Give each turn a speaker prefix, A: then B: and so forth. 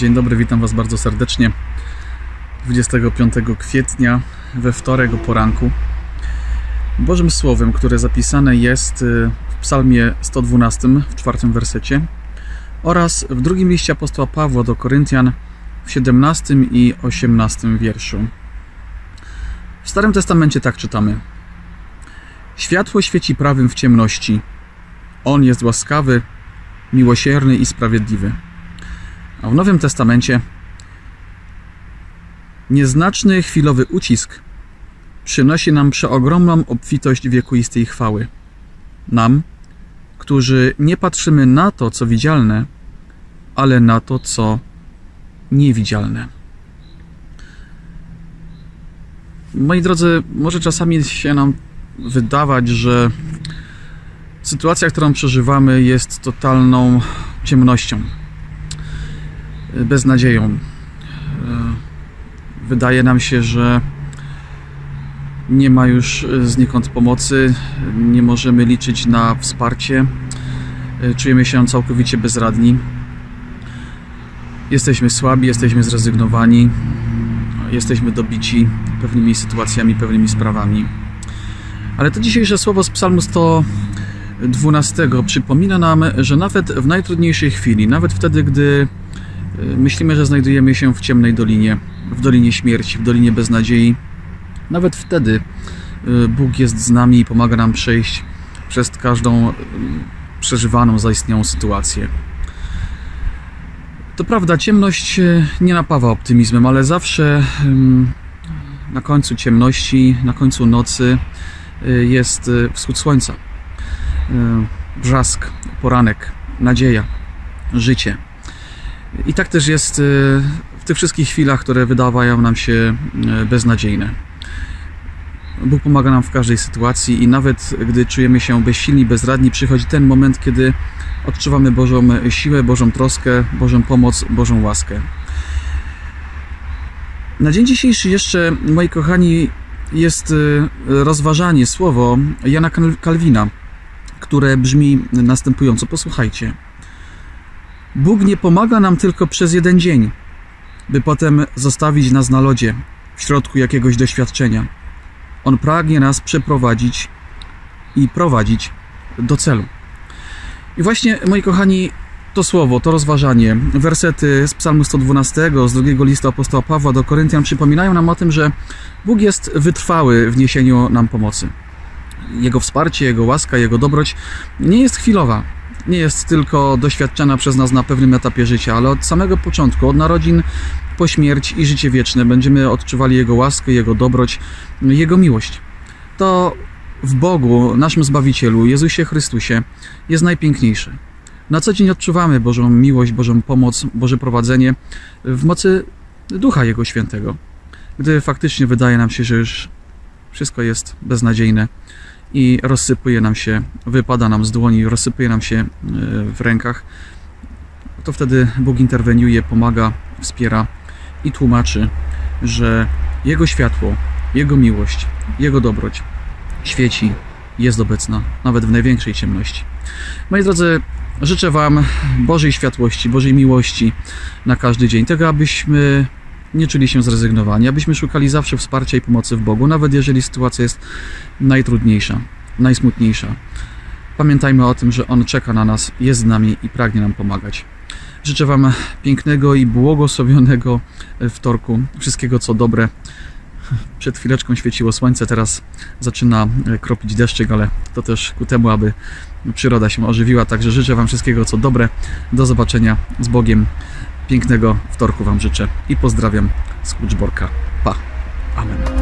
A: Dzień dobry, witam Was bardzo serdecznie. 25 kwietnia we wtorek o poranku. Bożym Słowem, które zapisane jest y, w Psalmie 112 w czwartym wersecie oraz w drugim liście apostoła Pawła do Koryntian w 17 i 18 wierszu. W Starym Testamencie tak czytamy: Światło świeci prawym w ciemności. On jest łaskawy, miłosierny i sprawiedliwy. A w Nowym Testamencie nieznaczny chwilowy ucisk przynosi nam przeogromną obfitość wiekuistej chwały. Nam, którzy nie patrzymy na to, co widzialne, ale na to, co niewidzialne. Moi drodzy, może czasami się nam wydawać, że sytuacja, którą przeżywamy, jest totalną ciemnością beznadzieją. E, wydaje nam się, że nie ma już znikąd pomocy, nie możemy liczyć na wsparcie, e, czujemy się całkowicie bezradni. Jesteśmy słabi, jesteśmy zrezygnowani, jesteśmy dobici pewnymi sytuacjami, pewnymi sprawami. Ale to dzisiejsze słowo z Psalmu 112 przypomina nam, że nawet w najtrudniejszej chwili, nawet wtedy, gdy myślimy, że znajdujemy się w ciemnej dolinie, w dolinie śmierci, w dolinie beznadziei. Nawet wtedy y, Bóg jest z nami i pomaga nam przejść przez każdą y, przeżywaną, zaistniałą sytuację. To prawda, ciemność nie napawa optymizmem, ale zawsze na końcu ciemności, na końcu nocy jest wschód słońca, brzask, poranek, nadzieja, życie. I tak też jest y, w tych wszystkich chwilach, które wydawają nam się y, beznadziejne. Bóg pomaga nam w każdej sytuacji i nawet gdy czujemy się bezsilni, bezradni, przychodzi ten moment, kiedy odczuwamy Bożą siłę, Bożą troskę, Bożą pomoc, Bożą łaskę. Na dzień dzisiejszy jeszcze, moi kochani, jest y, rozważanie słowo Jana Kalwina, które brzmi następująco. Posłuchajcie. Bóg nie pomaga nam tylko przez jeden dzień, by potem zostawić nas na lodzie, w środku jakiegoś doświadczenia. On pragnie nas przeprowadzić i prowadzić do celu. I właśnie, moi kochani, to słowo, to rozważanie, wersety z Psalmu 112, z drugiego listu apostoła Pawła do Koryntian przypominają nam o tym, że Bóg jest wytrwały w niesieniu nam pomocy. Jego wsparcie, Jego łaska, Jego dobroć nie jest chwilowa, nie jest tylko doświadczana przez nas na pewnym etapie życia, ale od samego początku, od narodzin po śmierć i życie wieczne będziemy odczuwali Jego łaskę, Jego dobroć, Jego miłość. To w Bogu, naszym Zbawicielu, Jezusie Chrystusie, jest najpiękniejsze. Na co dzień odczuwamy Bożą miłość, Bożą pomoc, Boże prowadzenie w mocy Ducha Jego Świętego. Gdy faktycznie wydaje nam się, że już wszystko jest beznadziejne, i rozsypuje nam się, wypada nam z dłoni, rozsypuje nam się e, w rękach, to wtedy Bóg interweniuje, pomaga, wspiera i tłumaczy, że Jego światło, Jego miłość, Jego dobroć świeci, jest obecna, nawet w największej ciemności. Moi drodzy, życzę Wam Bożej światłości, Bożej miłości na każdy dzień, tego abyśmy nie czuli się zrezygnowani, abyśmy szukali zawsze wsparcia i pomocy w Bogu, nawet jeżeli sytuacja jest najtrudniejsza, najsmutniejsza. Pamiętajmy o tym, że On czeka na nas, jest z nami i pragnie nam pomagać. Życzę Wam pięknego i błogosławionego wtorku, wszystkiego co dobre. Przed chwileczką świeciło słońce, teraz zaczyna kropić deszczyk, ale to też ku temu, aby przyroda się ożywiła. Także życzę Wam wszystkiego co dobre. Do zobaczenia z Bogiem. Pięknego wtorku Wam życzę i pozdrawiam z Kluczborka. Pa. Amen.